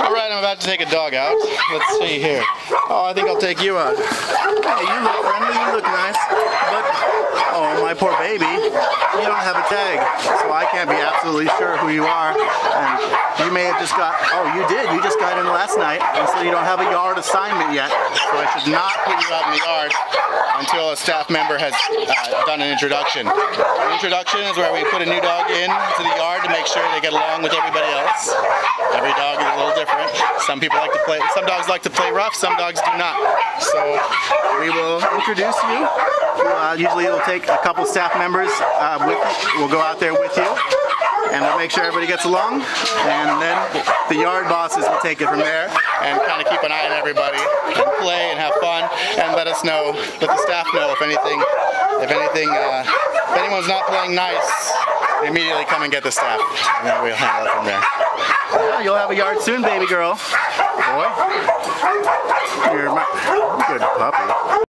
All right, I'm about to take a dog out. Let's see here. Oh, I think I'll take you out. Hey, you look friendly, you look nice, but oh, my poor baby, you don't have a tag, so I can't be absolutely sure who you are. And you may have just got, oh, you did, you just got in last night, and so you don't have a yard assignment yet, so I should not put you out in the yard until a staff member has uh, done an introduction. An introduction is where we put a new dog in to the yard make sure they get along with everybody else. Every dog is a little different. Some people like to play, some dogs like to play rough, some dogs do not. So we will introduce you. Uh, usually it'll take a couple staff members uh, with We'll go out there with you and we'll make sure everybody gets along and then the yard bosses will take it from there and kind of keep an eye on everybody and play and have fun and let us know, let the staff know if anything, if anything, uh, if anyone's not playing nice, immediately come and get the staff and then we'll handle it from there. You'll have a yard soon, baby girl. Boy. You're my good puppy.